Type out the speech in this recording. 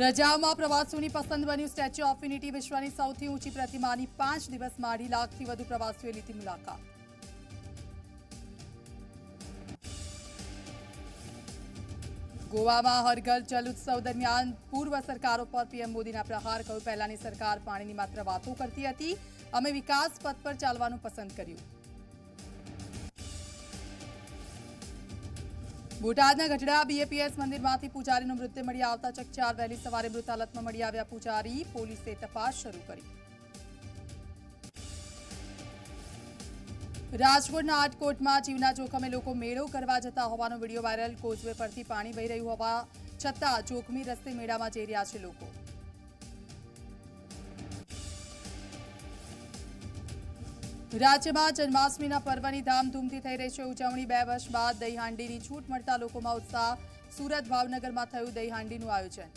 રજાઓમાં પ્રવાસીઓની પસંદ બન્યું સ્ટેચ્યુ ઓફ યુનિટી વિશ્વની સૌથી ઊંચી પ્રતિમાની પાંચ દિવસમાં અઢી લાખથી વધુ પ્રવાસીઓએ લીધી મુલાકાત. ગોવામાં હરઘર જલ ઉત્સવ દરમિયાન પૂર્વ સરકારો પર પીએમ મોદીના પ્રહાર કહ્યું. પહેલાની સરકાર પાણીની માત્ર વાતો કરતી હતી. અમે વિકાસ પથ પર ચાલવાનું પસંદ કર્યું. બોટાદના ગઢડા બીએપીએસ મંદિરમાંથી પૂજારીનું મૃત્યુ મળી આવતા ચકચાર વહેલી સવારે મૃત હાલતમાં મળી આવ્યા પૂજારી. પોલીસે તપાસ શરૂ કરી. રાજકોટના આટકોટમાં જીવના જોખમે લોકો મેળો કરવા જતા હોવાનો વીડિયો વાયરલ. કોઝવે પરથી પાણી વહી રહ્યું હોવા છતાં જોખમી રસ્તે મેળામાં જઈ રહ્યા છે લોકો. રાજ્યમાં જન્માષ્ટમીના પર્વની ધામધૂમથી થઈ રહી છે ઉજવણી. બે વર્ષ બાદ દહીહાંડીની છૂટ મળતા લોકોમાં ઉત્સાહ. સુરત ભાવનગરમાં થયું દહીહાંડીનું આયોજન.